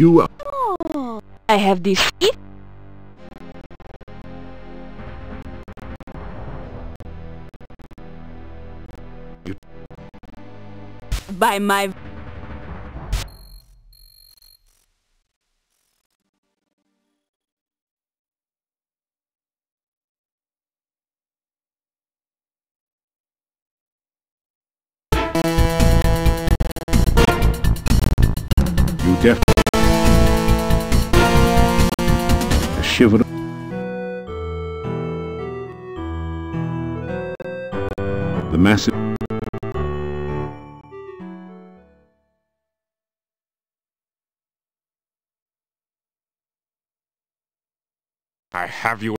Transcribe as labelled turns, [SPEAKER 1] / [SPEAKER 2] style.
[SPEAKER 1] you up.
[SPEAKER 2] Oh, I have this seat. By my...
[SPEAKER 1] You def... The massive...
[SPEAKER 3] I have you